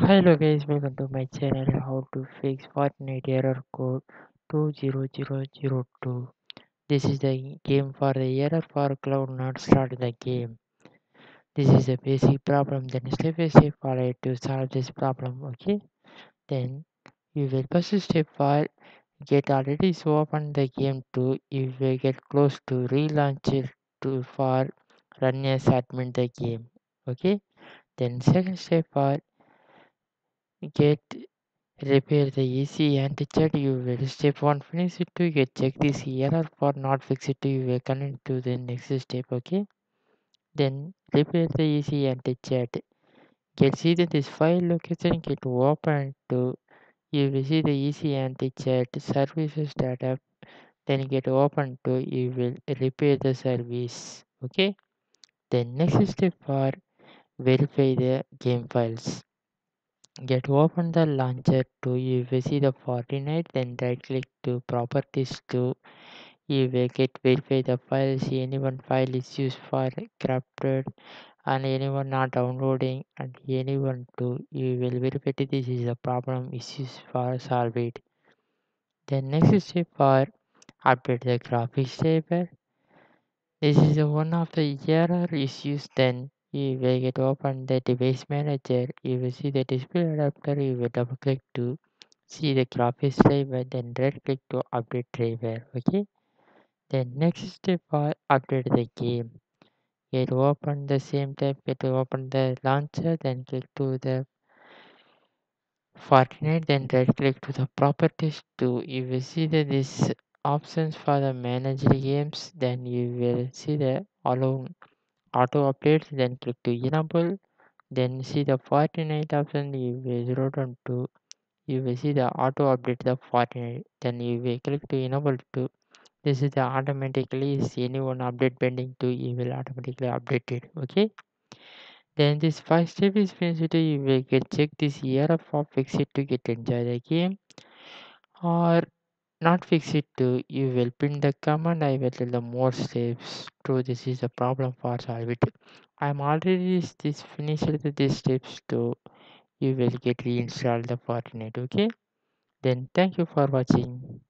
Hello guys, welcome to my channel how to fix Fortnite error code 20002. This is the game for the error for cloud not start the game. This is a basic problem then step by step follow to solve this problem okay. Then you will first step for get already so open the game to you will get close to relaunch it to for run as admin the game okay. Then second step for get repair the EC and check you will step 1 finish it to get check this error for not fix it you will connect to the next step okay? Then repair the EC and chat. Get see that this file location get open to you will see the EC and chat services startup then get open to you will repair the service okay? Then next step for verify the game files get open the launcher to see the Fortnite then right click to properties to get verify the files. Anyone file is used for crafted and anyone not downloading and anyone to you will verify this is a problem issues for solve it. Then next step for update the graphics driver this is one of the error issues then you will get open the device manager. You will see the display adapter. You will double click to see the graphics driver then right click to update driver okay? Then next step for update the game. Get open the same type get open the launcher then click to the Fortnite then right click to the properties to you will see that this options for the manage games. Then you will see the allow auto updates then click to enable then see the Fortnite option you will zero down to you will see the auto update the Fortnite then you will click to enable to this is the automatically is anyone update pending to you will automatically update it okay? Then this first step is finished you will get check this error for fix it to get enjoy the game or not fix it to you will pin the command i will tell the more steps to this is a problem for solve it. I'm already this finished these steps to you will get reinstall the fortnite okay? Then thank you for watching